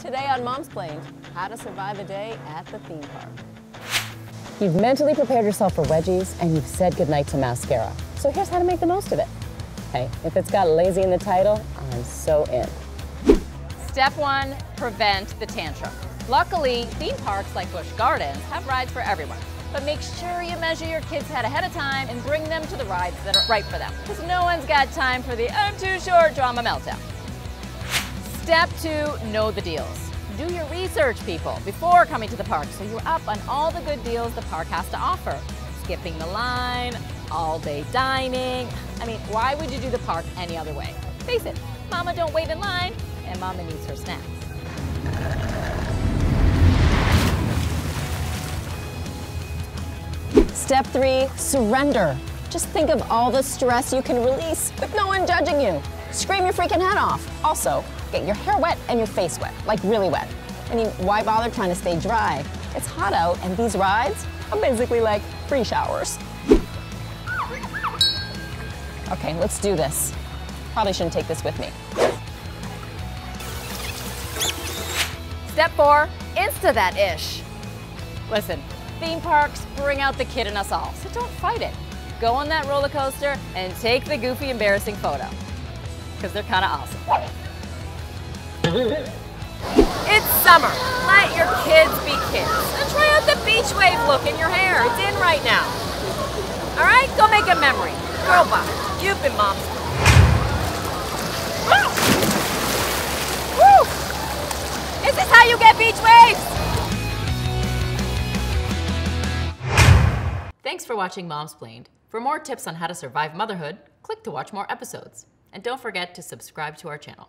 Today on Momsplained, how to survive a day at the theme park. You've mentally prepared yourself for wedgies and you've said goodnight to mascara. So here's how to make the most of it. Hey, if it's got lazy in the title, I'm so in. Step one, prevent the tantrum. Luckily, theme parks like Busch Gardens have rides for everyone. But make sure you measure your kids' head ahead of time and bring them to the rides that are right for them. Because no one's got time for the I'm too short drama meltdown. Step two, know the deals. Do your research, people, before coming to the park so you're up on all the good deals the park has to offer. Skipping the line, all day dining. I mean, why would you do the park any other way? Face it, mama don't wait in line, and mama needs her snacks. Step three, surrender. Just think of all the stress you can release with no one judging you. Scream your freaking head off. Also, get your hair wet and your face wet, like really wet. I mean, why bother trying to stay dry? It's hot out, and these rides are basically like free showers. Okay, let's do this. Probably shouldn't take this with me. Step four, insta that ish. Listen, theme parks bring out the kid in us all, so don't fight it. Go on that roller coaster and take the goofy, embarrassing photo. Because they're kind of awesome. It's summer. Let your kids be kids. And try out the beach wave look in your hair. It's in right now. All right, go make a memory. Girl boss, you've been mom's. Woo! Is this how you get beach waves? Thanks for watching Mom's Momsplained. For more tips on how to survive motherhood, click to watch more episodes. And don't forget to subscribe to our channel.